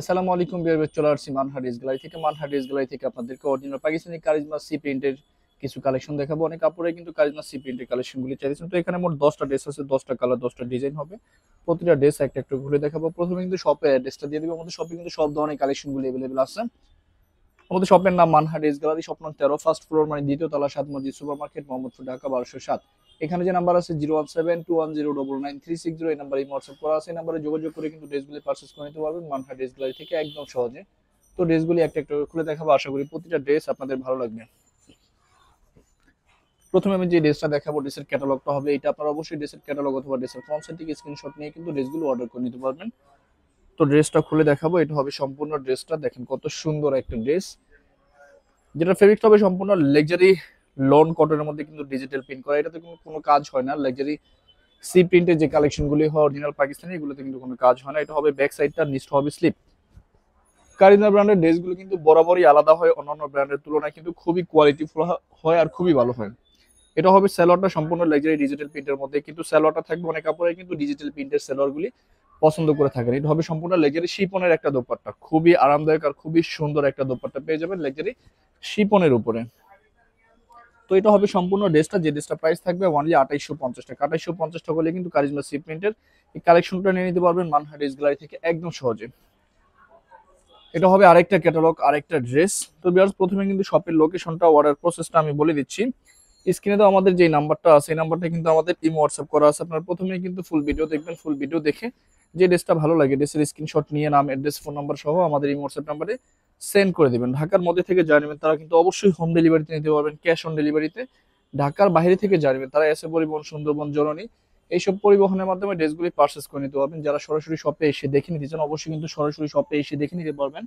আসসালামু আলাইকুম বিয়ার চলে আসছি মানহার ড্রেস গ্যালারি থেকে। মানহার ড্রেস গ্যালারি থেকে আপনাদেরকে অরিজিনাল পাকিস্তানি কারিজমা সি প্রিন্টের কিছু কালেকশন দেখাবো। অনেক কাপড়ে কিন্তু কারিজমা সি প্রিন্টের কালেকশনগুলি চাইছেন তো এখানে মোট দশটা ড্রেস আছে, দশটা কালার দশটা ডিজাইন হবে। প্রতিটা ড্রেস একটা একটা ঘুরে দেখাবো। প্রথমে কিন্তু শপের অ্যাড্রেসটা দিয়ে দেবো। আমাদের শপে কিন্তু সব ধরনের কালেকশনগুলি অ্যাভেলেবেল আছে। আমাদের শপের নাম মানহা ড্রেস গ্যালারি স্বপ্ন তেরো ফার্স্ট ফ্লোর মানে দ্বিতীয় তলা, সাত মসজিদ সুপার মার্কেট মোহাম্মদপুর, ঢাকা, বারোশো সাত। এখানে যে নাম্বার আছে zero one seven two one zero double nine three six zero এই নাম্বারে হোয়াটসঅ্যাপ করা আছে। এই নাম্বারে যোগাযোগ করে কিন্তু ড্রেসগুলি পারচেস করে নিতে পারবেন। মানহা ড্রেস গ্যালারি থেকে একদম সহজে। তো ড্রেসগুলি একটা একটা খুলে দেখাবো। আশা করি প্রতিটা ড্রেস আপনাদের ভালো লাগবে। প্রথমে আমি যে ড্রেসটা দেখাবো ড্রেসের ক্যাটালগটা হবে। এটা আপনারা অবশ্যই ড্রেসের ক্যাটালগ অথবা ড্রেসের সাইড থেকে স্ক্রিনশট নিয়ে কিন্তু ড্রেসগুলো অর্ডার করে নিতে পারবেন। তো ড্রেসটা খুলে দেখাবো। এটা হবে সম্পূর্ণ ড্রেসটা দেখেন কত সুন্দর একটা ড্রেস যেটা ফেব্রিকটা হবে সম্পূর্ণ লেকজারি লন কটনের মধ্যে কিন্তু ডিজিটাল প্রিন্ট করা, এটাতে কিন্তু কোনো কাজ হয় না। লেকজারি সি প্রিন্টের যে কালেকশনগুলি হয় অরিজিনাল পাকিস্তানি এগুলোতে কিন্তু কোনো কাজ হয় না। এটা হবে ব্যাক সাইডটা নিচটা হবে স্লিপ কারিনা ব্র্যান্ডের ড্রেসগুলো কিন্তু বরাবরই আলাদা হয়, অন্যান্য ব্র্যান্ডের তুলনায় কিন্তু খুবই কোয়ালিটিফুল হয় আর খুবই ভালো হয়। এটা হবে স্যালোয়ারটা সম্পূর্ণ লাক্সারি ডিজিটাল প্রিন্টের মধ্যে। কিন্তু স্যালোয়ারটা থাকবে অনেক কাপড়ে, কিন্তু ডিজিটাল প্রিন্টের স্যালোয়ারগুলি পছন্দ করে থাকেন এটা হবে সম্পূর্ণ লাক্সারি শিপনের একটা দোপাট্টা। খুবই আরামদায়ক আর খুবই সুন্দর একটা দোপাট্টা পেয়ে যাবেন লাক্সারি শিপনের উপরে। তো এটা হবে সম্পূর্ণ ড্রেসটা, যে ড্রেসটা প্রাইস থাকবে অনলি আঠাইশশো পঞ্চাশ টাকা। আঠাইশশো পঞ্চাশ টাকা হলে কিন্তু কারিজমা সি প্রিন্টের এই কালেকশনটা নিয়ে নিতে পারবেন মানহা ড্রেস গ্যালারি থেকে একদম সহজে। এটা হবে আরেকটা ক্যাটালগ আরেকটা ড্রেস তো বিয়ার্স প্রথমে কিন্তু শপের লোকেশনটা অর্ডার প্রসেসটা আমি বলে দিচ্ছি। স্ক্রিনে তো আমাদের যে নাম্বারটা আছে, এই নাম্বারটা কিন্তু আমাদের টিম হোয়াটসঅ্যাপ করা আছে। আপনার প্রথমে কিন্তু ফুল ভিডিও দেখবেন ফুল ভিডিও দেখে যে ড্রেসটা ভালো লাগে ড্রেসের স্ক্রিনশট নিয়ে নাম অ্যাড্রেস ফোন নাম্বার সহ আমাদের ইমো হোয়াটসঅ্যাপ নাম্বারে সেন্ড করে দিবেন। ঢাকার মধ্যে থেকে জানবেন তারা কিন্তু অবশ্যই হোম ডেলিভারিতে নিতে পারবেন ক্যাশ অন ডেলিভারিতে ঢাকার বাইরে থেকে জানবেন তারা এসে পরিবহন, সুন্দরবন, জননী, এইসব পরিবহনের মাধ্যমে ড্রেসগুলি পারচেস করে নিতে পারবেন। যারা সরাসরি শপে এসে দেখে নিতে চান, অবশ্যই কিন্তু সরাসরি শপে এসে দেখে নিতে পারবেন।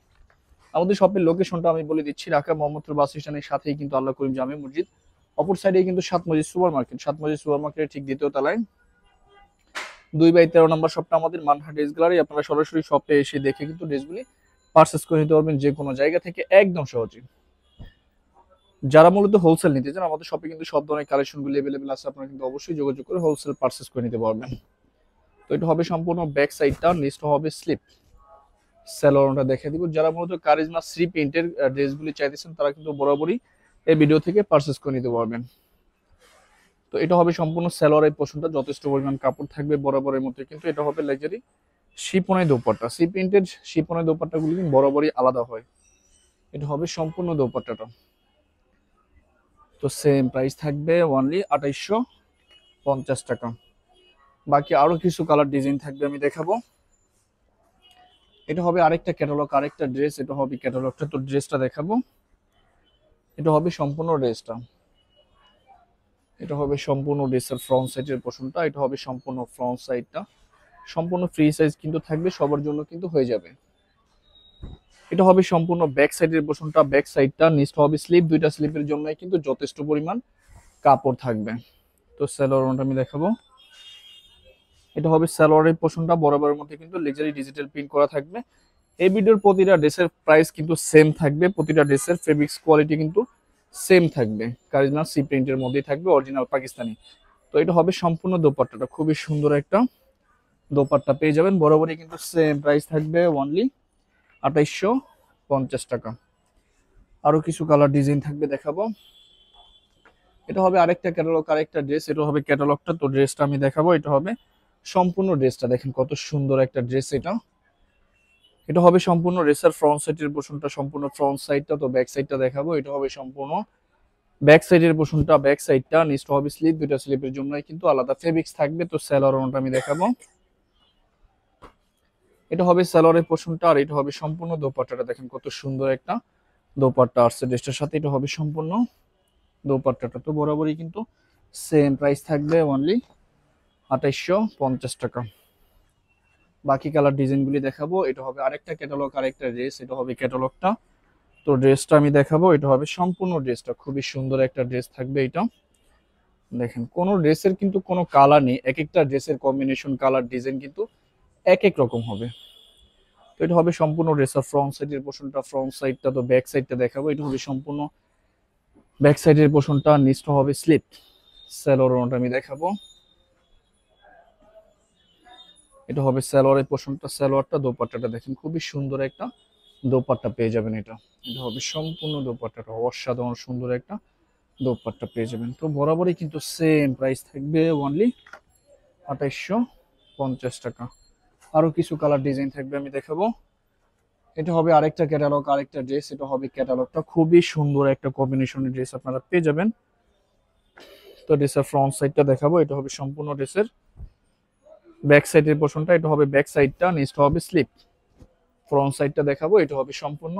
আমাদের শপের লোকেশনটা আমি বলে দিচ্ছি ঢাকা মোহাম্মদপুর বাস স্ট্যান্ডের সাথেই কিন্তু আল্লাহ করিম জামে মসজিদ। অপর সাইডে কিন্তু সাত মসজিদ সুপার মার্কেট সাত মসজিদ সুপার মার্কেটের ঠিক দ্বিতীয় তলায়। দুই বাই তেরো নম্বর শপটা আমাদের মানহা ড্রেস গ্যালারি আপনারা সরাসরি শপে এসে দেখে কিন্তু ড্রেসগুলি পারচেস করে নিতে পারবেন যে কোনো জায়গা থেকে একদম সহজে যারা মূলত হোলসেল নিতে চান, আমাদের শপে কিন্তু সব ধরনের কালেকশনগুলি অ্যাভেলেবেল আছে, আপনারা কিন্তু অবশ্যই যোগাযোগ করে হোলসেল পারচেস করে নিতে পারবেন। তো এটা হবে সম্পূর্ণ ব্যাক সাইডটা নিচটা হবে স্লিপ স্যালোনটা দেখে দিব। যারা মূলত কারিজমা থ্রি প্রিন্টের ড্রেসগুলি চাইতেছেন, তারা কিন্তু বরাবরই এই ভিডিও থেকে পারচেস করে নিতে পারবেন। তো এটা হবে সম্পূর্ণ স্যালোয়ারের পোষণটা যথেষ্ট পরিমাণ কাপড় থাকবে বরাবরের মধ্যে, কিন্তু এটা হবে লাক্সারি শিপনের দোপাট্টা। সি প্রিন্টেড শিপনের দোপাট্টাগুলি কিন্তু বরাবরই আলাদা হয়। এটা হবে সম্পূর্ণ দোপাট্টাটা। তো সেম প্রাইস থাকবে অনলি আঠাইশশো পঞ্চাশ টাকা। বাকি আরও কিছু কালার ডিজাইন থাকবে আমি দেখাবো। এটা হবে আরেকটা ক্যাটালগ আরেকটা ড্রেস এটা হবে ক্যাটালগটা তো ড্রেসটা দেখাবো। এটা হবে সম্পূর্ণ ড্রেসটা এটা হবে সম্পূর্ণ ড্রেসের ফ্রন্ট সাইডের পোর্শনটা এটা হবে সম্পূর্ণ ফ্রন্ট সাইডটা সম্পূর্ণ ফ্রি সাইজ কিন্তু থাকবে, সবার জন্য কিন্তু হয়ে যাবে। এটা হবে সম্পূর্ণ ব্যাক সাইডের পোর্শনটা ব্যাক সাইডটা নিচটা হবে স্লিপ দুইটা স্লিপের জন্য কিন্তু যথেষ্ট পরিমাণ কাপড় থাকবে। তো স্যালোয়ারটা আমি দেখাবো। এটা হবে স্যালোয়ারের পোর্শনটা বরাবরের মধ্যে কিন্তু লেজারি ডিজিটাল প্রিন্ট করা থাকবে। এই ভিডিওর প্রতিটা ড্রেসের প্রাইস কিন্তু সেম থাকবে, প্রতিটা ড্রেসের ফেব্রিক্স কোয়ালিটি কিন্তু সেম থাকবে। কারিজমা সি প্রিন্টের মধ্যেই থাকবে অরিজিনাল পাকিস্তানি। তো এটা হবে সম্পূর্ণ দোপাট্টাটা, খুবই সুন্দর একটা দোপাট্টা পেয়ে যাবেন। বরাবরই কিন্তু সেম প্রাইস থাকবে অনলি আঠাইশশো পঞ্চাশ টাকা। আরও কিছু কালার ডিজাইন থাকবে দেখাবো। এটা হবে আরেকটা ক্যাটালগ আরেকটা ড্রেস এটা হবে ক্যাটালগটা তো ড্রেসটা আমি দেখাবো, এটা হবে সম্পূর্ণ ড্রেসটা দেখেন কত সুন্দর একটা ড্রেস এটা। এটা হবে সম্পূর্ণ ড্রেসের ফ্রন্ট সাইডের পোর্শনটা সম্পূর্ণ ফ্রন্ট সাইডটা তো ব্যাক সাইডটা দেখাবো। এটা হবে সম্পূর্ণ ব্যাক সাইডের পোর্শনটা ব্যাক সাইডটা নিচটা হবে স্লিপ দুইটা স্লিপের জন্যই কিন্তু আলাদা ফেব্রিক্স থাকবে। তো স্যালোয়ারটা আমি দেখাবো। এটা হবে স্যালোয়ারের পোর্শনটা আর এটা হবে সম্পূর্ণ দোপাট্টাটা। দেখেন কত সুন্দর একটা দোপাট্টা আসছে ড্রেসটার সাথে, এটা হবে সম্পূর্ণ দোপাট্টাটা। তো বরাবরই কিন্তু সেম প্রাইস থাকবে অনলি আঠাইশশো পঞ্চাশ টাকা। বাকি কালার ডিজাইনগুলি দেখাবো, এটা হবে আরেকটা ক্যাটালগ আরেকটা ড্রেস এটা হবে ক্যাটালগটা তো ড্রেসটা আমি দেখাবো, এটা হবে সম্পূর্ণ ড্রেসটা খুবই সুন্দর একটা ড্রেস থাকবে এটা। দেখেন, কোনো ড্রেসের কিন্তু কোনো কালার নেই, এক একটা ড্রেসের কম্বিনেশন কালার ডিজাইন কিন্তু এক এক রকম হবে। তো এটা হবে সম্পূর্ণ ড্রেসের ফ্রন্ট সাইডের পোর্শনটা ফ্রন্ট সাইডটা তো ব্যাক সাইডটা দেখাবো, এটা হবে সম্পূর্ণ ব্যাক সাইডের পোর্শনটা নিচটা হবে স্লিপ স্যালোরনটা আমি দেখাবো। এটা হবে সালোয়ারের পোর্শনটা সালোয়ারটা দোপাট্টাটা দেখেন, খুবই সুন্দর একটা দোপাট্টা পেয়ে যাবেন এটা। এটা হবে সম্পূর্ণ দোপাট্টাটা, অসাধারণ সুন্দর একটা দোপাট্টা পেয়ে যাবেন। তো বরাবরই কিন্তু সেম প্রাইস থাকবে অনলি আঠাইশশো পঞ্চাশ টাকা। আরও কিছু কালার ডিজাইন থাকবে আমি দেখাবো। এটা হবে আরেকটা ক্যাটালগ আরেকটা ড্রেস এটা হবে ক্যাটালগটা খুবই সুন্দর একটা কম্বিনেশনের ড্রেস আপনারা পেয়ে যাবেন। তো ড্রেসের ফ্রন্ট সাইডটা দেখাবো, এটা হবে সম্পূর্ণ ড্রেসের ব্যাক সাইডের পোর্শনটা এটা হবে ব্যাক সাইডটা নিচটা হবে স্লিপ ফ্রন্ট সাইডটা দেখাবো, এটা হবে সম্পূর্ণ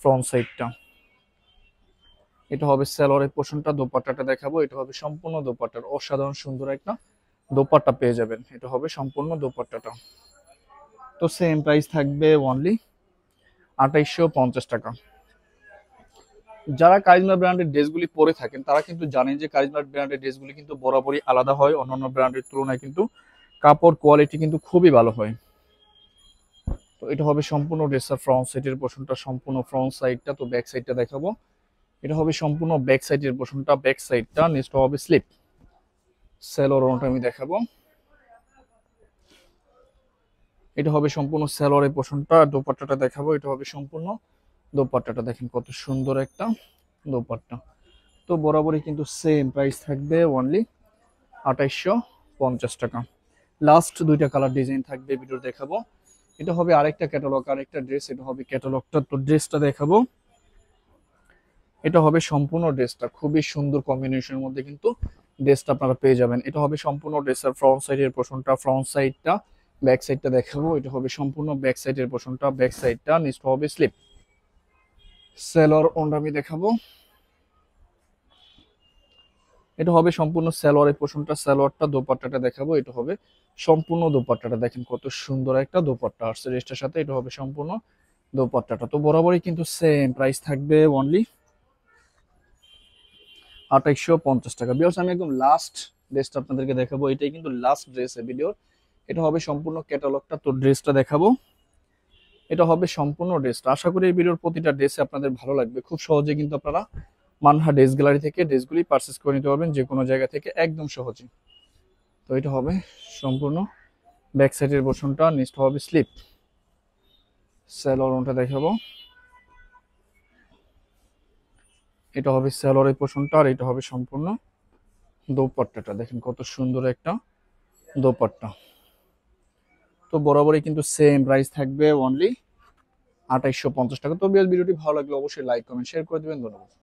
ফ্রন্ট সাইডটা এটা হবে স্যালোয়ারের পোর্শনটা দোপাট্টাটা দেখাবো, এটা হবে সম্পূর্ণ দোপাট্টার। অসাধারণ সুন্দর একটা দোপাট্টা পেয়ে যাবেন। এটা হবে সম্পূর্ণ দোপাট্টাটা। তো সেম প্রাইস থাকবে অনলি আঠাইশশো পঞ্চাশ টাকা। যারা কারিজমা ব্র্যান্ডের ড্রেসগুলি পরে থাকেন, তারা কিন্তু জানেন যে কারিজমা ব্র্যান্ডের ড্রেসগুলি কিন্তু বরাবরই আলাদা হয়, অন্যান্য ব্র্যান্ডের তুলনায় কিন্তু কাপড় কোয়ালিটি কিন্তু খুবই ভালো হয়। তো এটা হবে সম্পূর্ণ ড্রেসের ফ্রন্ট সাইডের পোর্শনটা সম্পূর্ণ ফ্রন্ট সাইডটা তো ব্যাক সাইডটা দেখাবো। এটা হবে সম্পূর্ণ ব্যাক সাইডের পোর্শনটা ব্যাক সাইডটা নেক্সট হবে স্লিপ সেলোরনটা আমি দেখাবো। এটা হবে সম্পূর্ণ সেলোয়ারের পোর্শনটা দোপাট্টাটা দেখাবো, এটা হবে সম্পূর্ণ দোপাট্টাটা। দেখেন কত সুন্দর একটা দোপাট্টা। তো বরাবরই কিন্তু সেম প্রাইস থাকবে অনলি আঠাইশশো পঞ্চাশ টাকা। লাস্ট দুইটা কালার ডিজাইন থাকবে ভিডিও দেখাবো। এটা হবে আরেকটা ক্যাটালগ আরেকটা ড্রেস এটা হবে ক্যাটালগটা তো ড্রেসটা দেখাবো। এটা হবে সম্পূর্ণ ড্রেসটা খুবই সুন্দর কম্বিনেশনের মধ্যে কিন্তু ড্রেসটা আপনারা পেয়ে যাবেন। এটা হবে সম্পূর্ণ ড্রেসের ফ্রন্ট সাইডের পোর্শনটা ফ্রন্ট সাইডটা ব্যাক সাইডটা দেখাবো। এটা হবে সম্পূর্ণ ব্যাক সাইডের পোর্শনটা ব্যাক সাইডটা নিচটা হবে স্লিপ সেলর ওন্ড আমি দেখাবো। এটা হবে সম্পূর্ণ সালোয়ারের পোর্শনটা সালোয়ারটা দোপাট্টাটা দেখাবো। এটা হবে সম্পূর্ণ দোপাট্টাটা। দেখেন কত সুন্দর একটা দোপাট্টা আসছে ড্রেসটার সাথে। এটা হবে সম্পূর্ণ দোপাট্টাটা। তো বরাবরই কিন্তু সেম প্রাইস থাকবে অনলি আঠাইশশো পঞ্চাশ টাকা। বিয়ার্স আমি একদম লাস্ট ড্রেসটা আপনাদেরকে দেখাবো। এটাই কিন্তু লাস্ট ড্রেস ভিডিওর এটা হবে সম্পূর্ণ ক্যাটালগটা তো ড্রেসটা দেখাবো। এটা হবে সম্পূর্ণ ড্রেসটা আশা করি এই ভিডিওর প্রতিটা ড্রেসে আপনাদের ভালো লাগবে। খুব সহজে কিন্তু আপনারা মানহা ড্রেস গ্যালারি থেকে ড্রেসগুলি পারচেস করে নিতে পারবেন যে কোনো জায়গা থেকে একদম সহজে। তো এটা হবে সম্পূর্ণ ব্যাক সাইডের পোর্শনটা নিচটা হবে স্লিপ স্যালোরনটা দেখাবো। এটা হবে স্যালোয়ারের পোর্শনটা আর এটা হবে সম্পূর্ণ দোপাট্টাটা। দেখেন কত সুন্দর একটা দোপাট্টা। তো বরাবরই কিন্তু সেম প্রাইস থাকবে অনলি আঠাইশশো টাকা। তো ভিডিওটি ভালো লাগলে অবশ্যই লাইক কমেন্ট শেয়ার করে দেবেন। ধন্যবাদ।